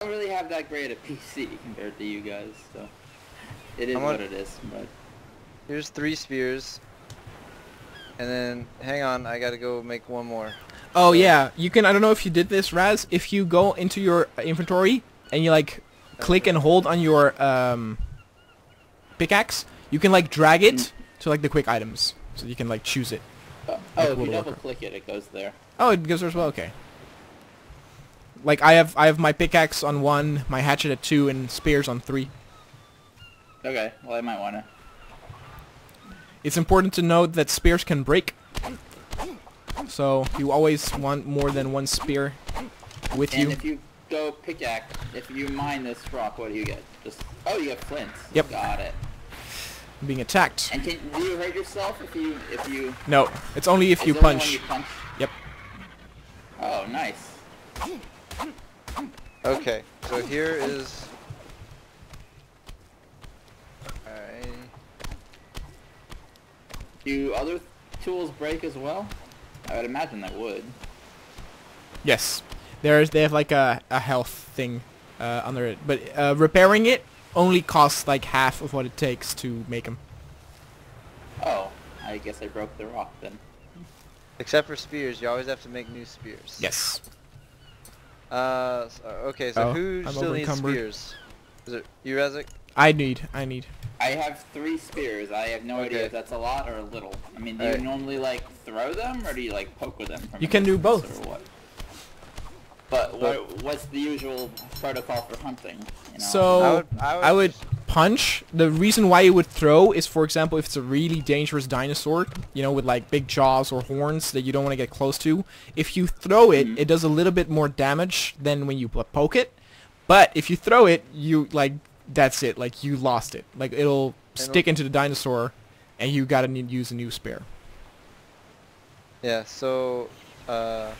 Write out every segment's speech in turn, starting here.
don't really have that great a PC compared to you guys, so it is what it is. But Here's three spears. And then, hang on, I gotta go make one more. Oh yeah, you can. I don't know if you did this, Raz. If you go into your inventory and you like click and hold on your um, pickaxe, you can like drag it to like the quick items, so you can like choose it. uh, oh, if you double worker. click it, it goes there. Oh, it goes there as well. Okay. Like I have, I have my pickaxe on one, my hatchet at two, and spears on three. Okay, well I might wanna. It's important to note that spears can break. So you always want more than one spear with And you. if you go pickaxe, if you mine this rock, what do you get? Just oh, you get flints. Yep. Got it. Being attacked. And can do you hurt yourself if you if you? No, it's only if you punch. you punch. Yep. Oh, nice. Okay, so here is... Alright. Do other tools break as well? I would imagine that would. Yes. There's they have like a, a health thing uh, under it, but uh, repairing it only costs like half of what it takes to make them. Oh, I guess I broke the rock then. Except for spears, you always have to make new spears. Yes. Uh, okay, so Oh, who I'm still needs spears? Is it you, Razek? I need. I need. I have three spears. I have no idea if that's a lot or a little. I mean, do you Alright. normally like throw them or do you like poke with them? From You a can do distance, both. Or what? But what, what's the usual protocol for hunting? You know? So I would- I would I would just- punch. The reason why you would throw is, for example, if it's a really dangerous dinosaur, you know, with like big jaws or horns that you don't want to get close to. If you throw it, Mhm. it does a little bit more damage than when you poke it. But if you throw it, you like that's it. Like you lost it. Like it'll stick into the dinosaur, and you gotta need use a new spear. Yeah, so, uh,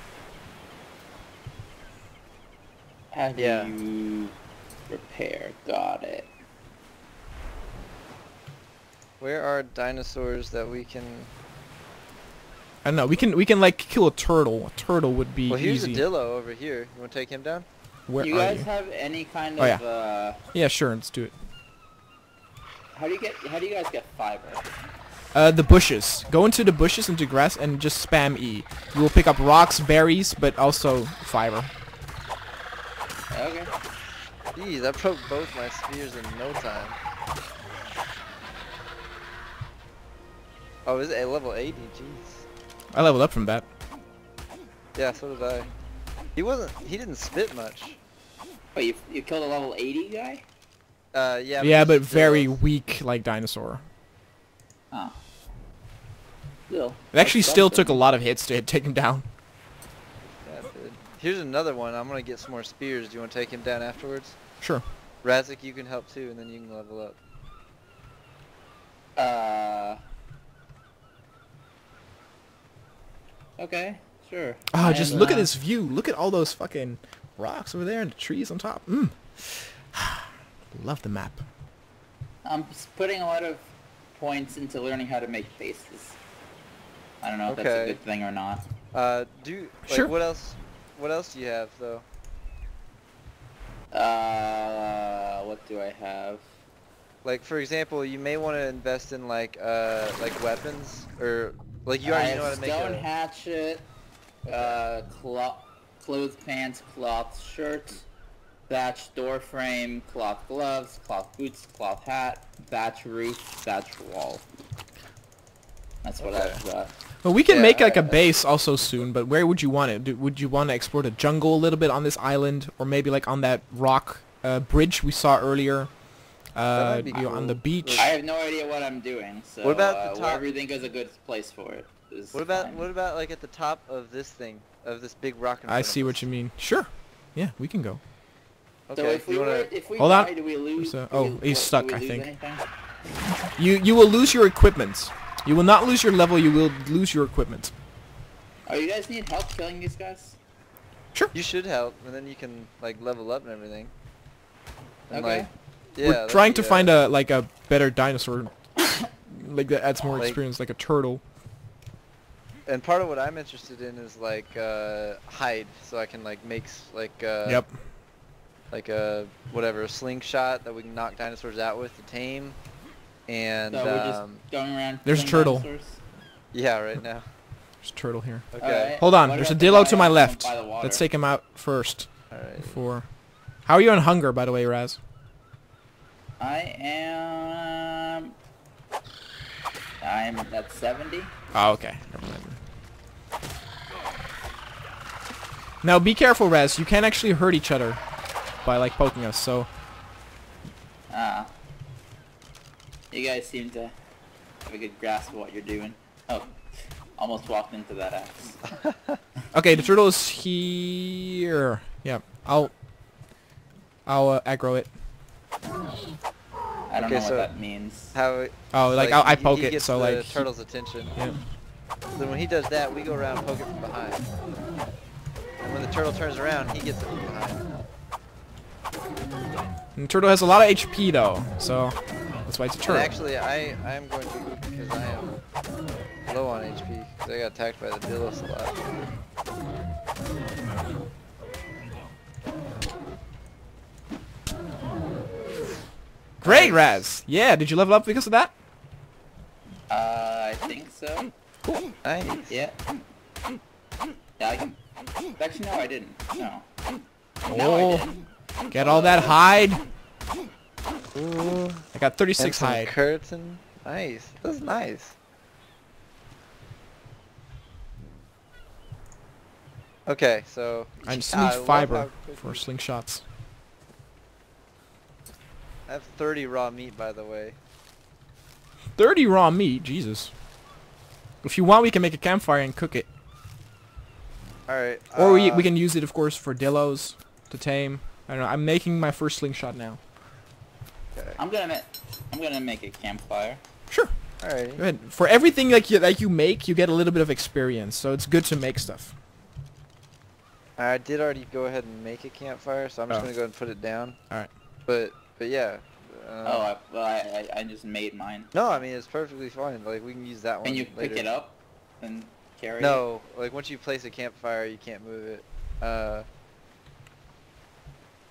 How do yeah. you repair? Got it. Where are dinosaurs that we can... I don't know. We can we can like kill a turtle. A turtle would be Well, here's easy. a Dillo over here. You want to take him down? Where do you are guys you? have any kind Oh, of yeah. uh? Yeah, sure. Let's do it. How do you get? How do you guys get fiber? Uh, the bushes. Go into the bushes, into grass, and just spam E. You will pick up rocks, berries, but also fiber. Okay. Jeez, I broke both my spears in no time. Oh, is it a level 80? Jeez. I leveled up from that. Yeah, so did I. He wasn't, he didn't spit much. Wait, you, you killed a level 80 guy? Uh, yeah. Yeah, but he's very still- weak, like dinosaur. Oh. Still. It actually still took a lot of hits to take him down. Yeah, did. Here's another one. I'm gonna get some more spears. Do you want to take him down afterwards? Sure. Razik, you can help too, and then you can level up. Uh. Okay, sure. Oh, I just am, look at uh, this view. Look at all those fucking rocks over there and the trees on top. Mm. Love the map. I'm putting a lot of points into learning how to make faces. I don't know if that's a good thing or not. Uh, do like, Sure. what else? What else do you have though? Uh, what do I have? Like for example, you may want to invest in like uh like weapons or like you I already have know how to make stone a. hatchet, uh, cloth, clothes pants, cloth shirt, thatch door frame, cloth gloves, cloth boots, cloth hat, thatch roof, thatch wall. That's what Okay. I've got. Well, we can Yeah, make like a base also soon, but where would you want it? Do, would you want to explore the jungle a little bit on this island, or maybe like on that rock uh, bridge we saw earlier? Uh, might be you know, on the beach. I have no idea what I'm doing, so What about uh, the top- wherever you think is a good place for it. Is What about fine. what about like at the top of this thing of this big rock? In I see what you mean. Sure. Yeah, we can go. So Okay. if we wanna? were, if we Hold die, on. do we lose? Where's the- do we- oh, he's what- stuck, I think. anything? You you will lose your equipment. You will not lose your level. You will lose your equipment. Oh, you guys need help killing these guys? Sure. You should help, and then you can like level up and everything. And, Okay. Like, yeah, We're trying to uh, find a like a better dinosaur, like that adds more Like- experience, like a turtle. And part of what I'm interested in is like uh, hide, so I can like make like uh, Yep. like a whatever a slingshot that we can knock dinosaurs out with to tame, and So we're just um, going around. There's a turtle. dinosaurs? yeah, right now. There's a turtle here. Okay. Alright. Hold on, What there's a about the dillo to my left. by the water? Let's take him out first. All right. For how are you on hunger, by the way, Raz? I am. I'm at 70. Oh, okay. Never mind. Now be careful, Raz. You can actually hurt each other by like poking us. So Ah. You guys seem to have a good grasp of what you're doing. Oh, almost walked into that axe. okay, the turtle is here. Yeah, I'll I'll uh, aggro it. I don't Okay, know so- what that means. How? Oh, it- Oh, like, I'll, I poke he it, gets so the like. turtle's attention. yeah. Then when he does that, we go around and poke it from behind. And when the turtle turns around, he gets it from behind. And the turtle has a lot of HP though, so that's why it's a And turtle. actually, I I am going to because I am low on HP because I got attacked by the Dillos a lot. Great, Raz. Yeah, did you level up because of that? Uh, I think so. Nice. Yeah. Yeah, I can... Actually, no, I didn't. No. No, Oh. I didn't. Get all that hide. Ooh. I got 36 And some hide. keratin. Nice. That's nice. Okay, so I just need love fiber for slingshots. I have 30 raw meat, by the way. 30 raw meat, Jesus. If you want, we can make a campfire and cook it. All right. Or we, uh, we can use it, of course, for dillos to tame. I don't know. I'm making my first slingshot now. Okay. I'm gonna make... I'm gonna make a campfire. Sure. All right. Go ahead. For everything like you, that you make, you get a little bit of experience, so it's good to make stuff. I did already go ahead and make a campfire, so I'm just Oh. gonna go ahead and put it down. Alright. But but yeah. Uh, Oh, I, well, I, I, I just made mine. No, I mean it's perfectly fine. Like we can use that one. Can you pick it up and carry it? No, like once you place a campfire, you can't move it. Uh.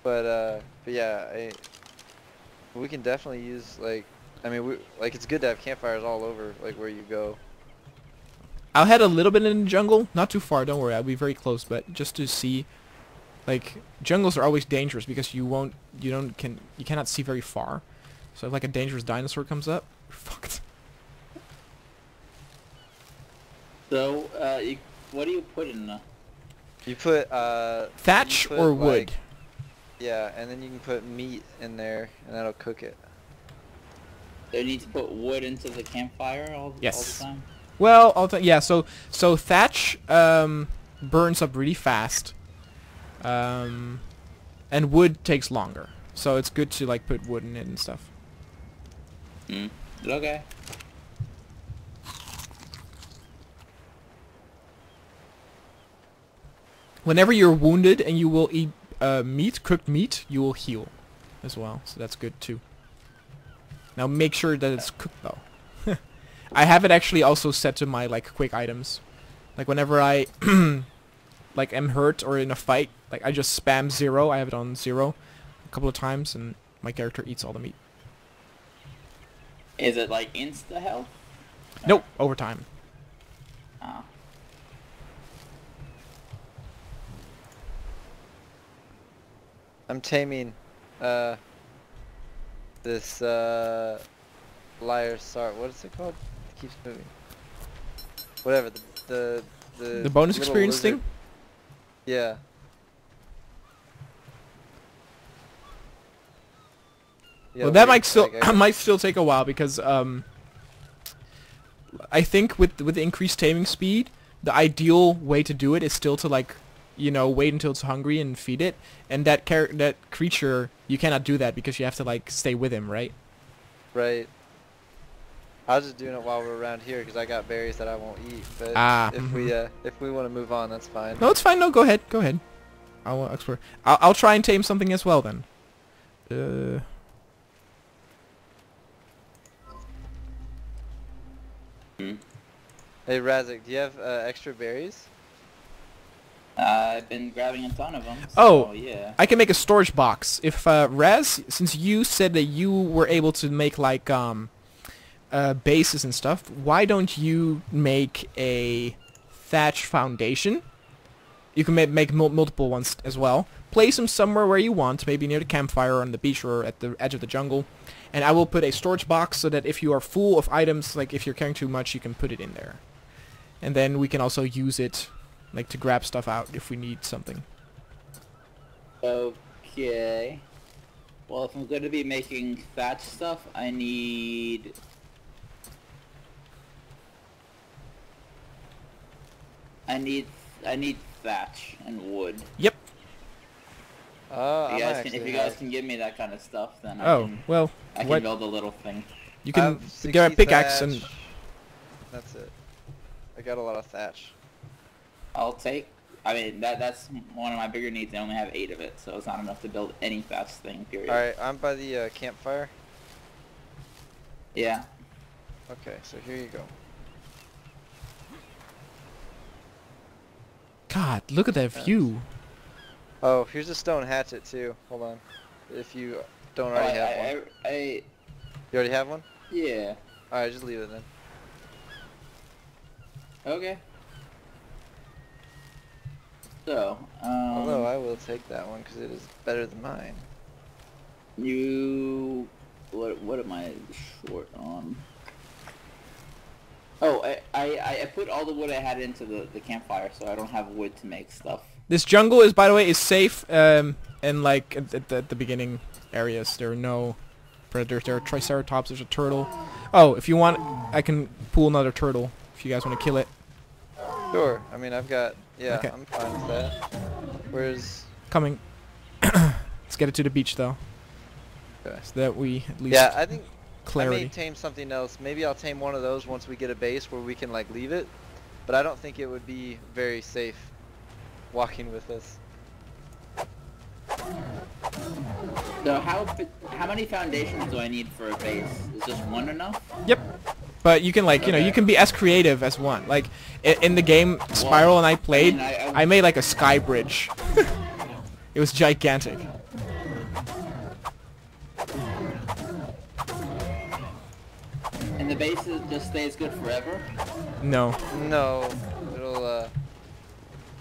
But uh, but yeah, I. We can definitely use like, I mean, we like it's good to have campfires all over like where you go. I'll head a little bit in the jungle, not too far. Don't worry, I'll be very close, but just to see. Like jungles are always dangerous because you won't, you don't can, you cannot see very far. So if like a dangerous dinosaur comes up, you're fucked. So, uh, you, what do you put in the... You put uh. Thatch you put, or wood? yeah, and then you can put meat in there, and that'll cook it. Do you need to put wood into the campfire all, all the time? Well, I'll t- yeah. So so thatch um, burns up really fast, um, and wood takes longer. So it's good to like put wood in it and stuff. Hmm. Okay. Whenever you're wounded and you will eat uh, meat, cooked meat, you will heal as well. So that's good too. Now make sure that it's cooked though. I have it actually also set to my like quick items. Like whenever I like am hurt or in a fight, like I just spam zero. I have it on zero a couple of times and my character eats all the meat. Is it like insta health? Nope, over time. Ah. I'm taming uh this uh lystrosaur. What is it called? It keeps moving. Whatever the the the, The bonus experience lizard. thing? Yeah. Yeah, well, that might still might still take a while because um, I think with with increased taming speed, the ideal way to do it is still to like, you know, wait until it's hungry and feed it. And that char- that creature, you cannot do that because you have to like stay with him, right? Right. I was just doing it while we're around here because I got berries that I won't eat. But Ah, if we uh, if we want to move on, that's fine. No, it's fine. No, go ahead. Go ahead. I'll uh, explore. I'll, I'll try and tame something as well then. Uh, Hmm. Hey Razik, do you have uh, extra berries? I've been grabbing a ton of them. Oh. Yeah. I can make a storage box. If uh, Raz, since you said that you were able to make like um, uh, bases and stuff, why don't you make a thatch foundation? You can ma make mul multiple ones as well. Place them somewhere where you want, maybe near the campfire, or on the beach, or at the edge of the jungle. And I will put a storage box so that if you are full of items, like if you're carrying too much, you can put it in there. And then we can also use it, like to grab stuff out if we need something. Okay. Well, if I'm going to be making thatch stuff, I need... I need I need thatch and wood. Uh, Yep. If you, guys can, if you guys can give me that kind of stuff, then I Oh, can well, I can what- build a little thing. you can get a 60 pickaxe and. That's it. I got a lot of thatch. I'll take. I mean that that's one of my bigger needs. I only have eight of it, so it's not enough to build any thatch thing. Period. Alright, I'm by the uh, campfire. Yeah. Okay, so here you go. God, look at that view. Oh, here's a stone hatchet too. Hold on. If you don't Oh, already I, have one. I, I, You already have one? yeah. Alright, just leave it then. Okay. So, um, Although I will take that one because it is better than mine. you, what, what am I short on? Oh, I, I, I put all the wood I had into the, the campfire, so I don't have wood to make stuff. This jungle is, by the way, is safe. Um, and like at, at, the- at the beginning areas, there are no predators. There are triceratops. There's a turtle. Oh, if you want, I can pull another turtle if you guys want to kill it. Sure. I mean, I've got. Yeah, Okay. I'm fine with that. Where's? Coming. Let's get it to the beach though, Okay. so that we at least Yeah, I think I may tame something else. Maybe I'll tame one of those once we get a base where we can like leave it. But I don't think it would be very safe walking with us. So how, how many foundations do I need for a base? Is just one enough? Yep. But you can like you know you can be as creative as one. Like in, in the game Spiral and I played, mean, I- I- I made like a sky bridge. it was gigantic. The base is, just stays good forever? No. No, it'll uh,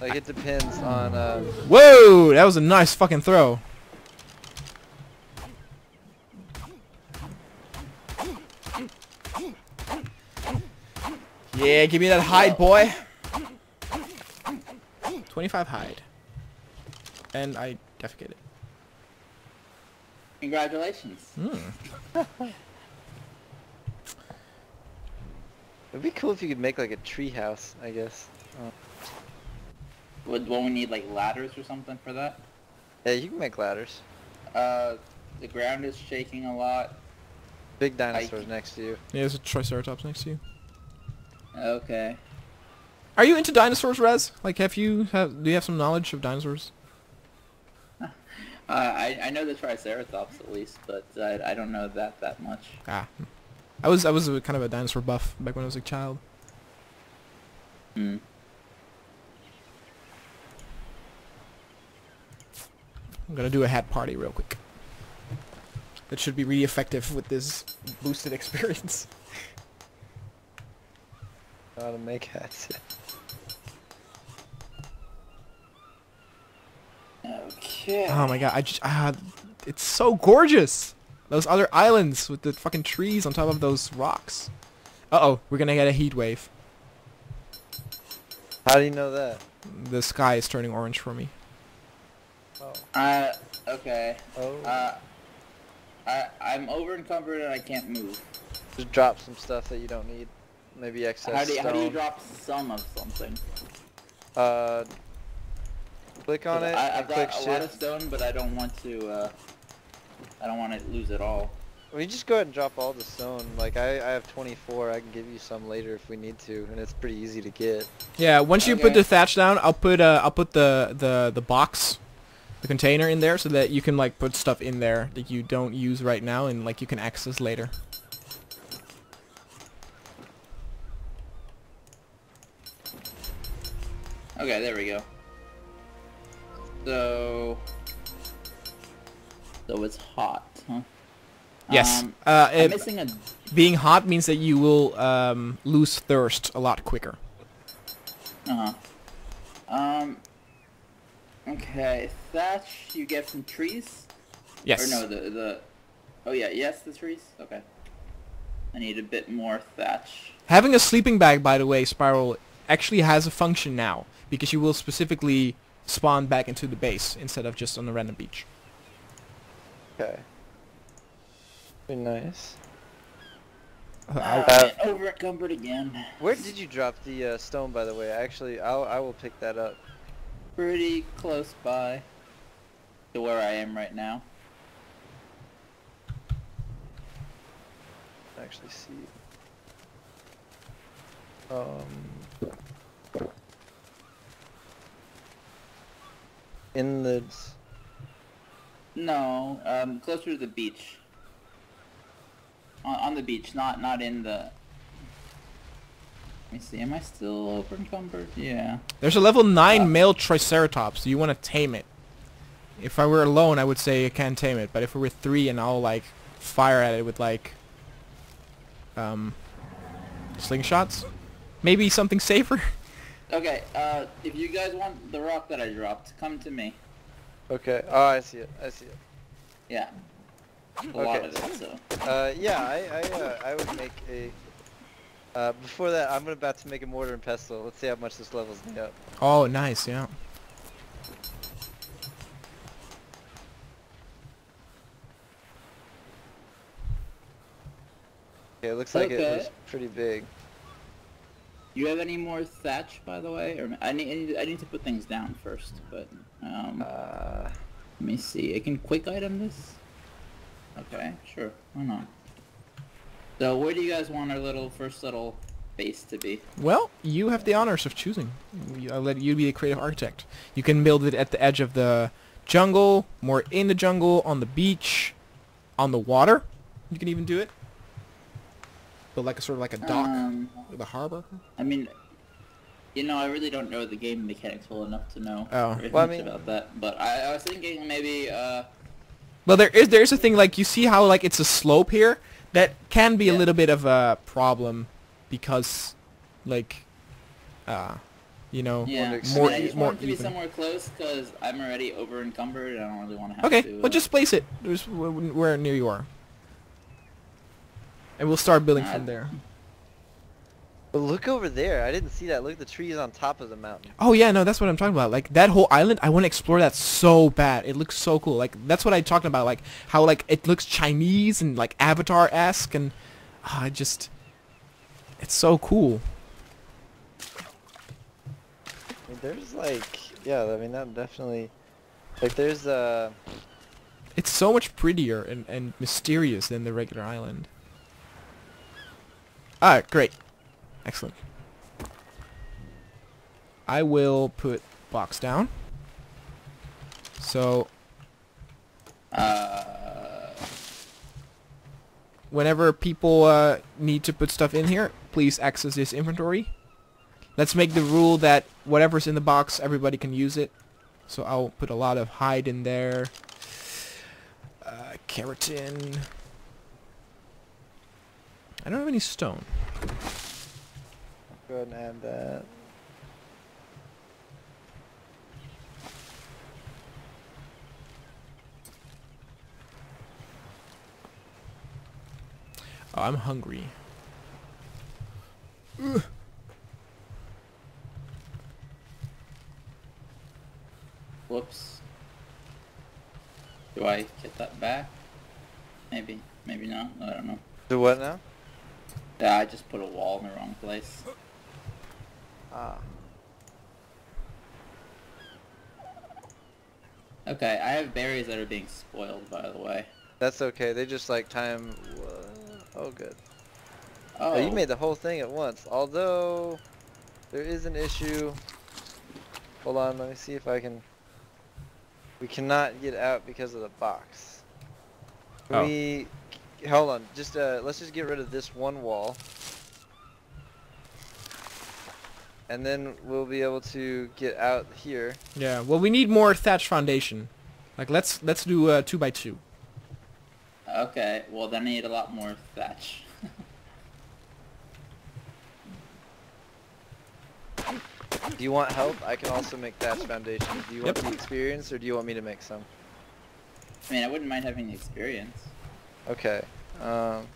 like it depends on uh. Whoa! That was a nice fucking throw. Yeah, give me that hide, boy. 25 hide. And I defecated. Congratulations. Hmm. It'd be cool if you could make like a tree house, I guess. Oh. Would, won't we need like ladders or something for that? Yeah, you can make ladders. Uh, the ground is shaking a lot. Big dinosaurs next to you. Yeah, there's a Triceratops next to you. Okay. Are you into dinosaurs, Rez? Like, have you have do you have some knowledge of dinosaurs? Uh, I, I know the Triceratops at least, but I, I don't know that that much. Ah, I was I was a, kind of a dinosaur buff back when I was a child. Hmm. I'm gonna do a hat party real quick. That should be really effective with this boosted experience. How to make hats. Okay. Oh my god, I just ah, it's so gorgeous. Those other islands with the fucking trees on top of those rocks. Uh oh, we're gonna get a heat wave. How do you know that? The sky is turning orange for me. Oh. Uh, okay. Oh. Uh, I, I'm over encumbered and I can't move. Just drop some stuff that you don't need. Maybe excess How do, you, how do you drop some of something? Uh, click on 'Cause it I, I've click got a lot of stone, but I don't want to, uh, I don't want to lose it all. We just go ahead and drop all the stone. Like I, I have 24. I can give you some later if we need to, and it's pretty easy to get. Yeah, once you put the thatch down, I'll put uh I'll put the the the box, the container in there so that you can like put stuff in there that you don't use right now and like you can access later. Okay, there we go. So... So it's hot, huh? Yes. Um, uh, it- being hot means that you will um, lose thirst a lot quicker. Uh-huh. Um... Okay, thatch you get from trees? Yes. Or no, the, the... Oh yeah, yes, the trees? Okay. I need a bit more thatch. Having a sleeping bag, by the way, Spiral, actually has a function now because you will specifically spawn back into the base instead of just on a random beach. Okay. Be nice. Uh, Uh, I- over encumbered again. Where did you drop the uh, stone, by the way? Actually, I'll I will pick that up. Pretty close by to where I am right now. Actually, see. Um. Inlets. No, um, closer to the beach. On, on the beach, not not in the. Let me see. Am I still over encumbered? Yeah. There's a level 9 Uh, male Triceratops. You want to tame it? If I were alone, I would say I can't tame it. But if we were three and I'll like fire at it with like um slingshots, maybe something safer. Okay. Uh, if you guys want the rock that I dropped, come to me. Okay. Oh, I see it. I see it. Yeah. A lot Okay. of it. So. Uh, yeah, I I uh, I would make a. Uh, before that, I'm about to make a mortar and pestle. Let's see how much this levels me up. Oh, nice, yeah. Okay, it looks like it was pretty big. You have any more thatch, by the way? Or I need, I need to put things down first, but um. Uh, Let me see. I can quick item this. Okay, sure. Why not? So where do you guys want our little first little base to be? Well, you have the honors of choosing. I'll let you be the creative architect. You can build it at the edge of the jungle, more in the jungle, on the beach, on the water. You can even do it. But like a sort of like a dock Um, with a harbor. I mean, you know, I really don't know the game mechanics well enough to know Oh. very Well, I mean- about that. But I, I was thinking maybe, uh, Well, there is there's a thing like you see how like it's a slope here that can be a little bit of a problem because, like, uh, you know. yeah. to I, mean, more I just more want it to be somewhere close because I'm already over encumbered and I don't really want to have Okay, to. well uh, just place it There's wh- wh- where near you are, and we'll start building Uh, from there. But look over there. I didn't see that. Look at the trees on top of the mountain. Oh yeah, no, that's what I'm talking about. Like that whole island, I want to explore that so bad. It looks so cool. Like that's what I'm talking about. Like how like it looks Chinese and like Avatar-esque, and ah, I just, it's so cool. I mean, there's like, yeah. I mean, that definitely. Like, there's uh. It's so much prettier and, and mysterious than the regular island. Alright, great. Excellent. I will put box down. So Uh, whenever people uh, need to put stuff in here, please access this inventory. Let's make the rule that whatever's in the box, everybody can use it. So I'll put a lot of hide in there. Uh, keratin. I don't have any stone. Go ahead and add that. Oh, I'm hungry. whoops. Do I get that back? Maybe. Maybe not. I don't know. Do what now? Yeah, I just put a wall in the wrong place. Ah. Okay, I have berries that are being spoiled, by the way. That's okay. They just like time. Oh, good. Oh, Oh, you made the whole thing at once. Although, there is an issue. Hold on, let me see if I can... We cannot get out because of the box. Can Oh. We... Hold on, just uh, let's just get rid of this one wall. And then we'll be able to get out here. Yeah. Well, we need more thatch foundation. Like let's let's do uh, two by two. Okay, well then I need a lot more thatch. Do you want help? I can also make thatch foundation. Do you want the experience, or do you want me to make some? I mean, I wouldn't mind having the experience. Okay. Um,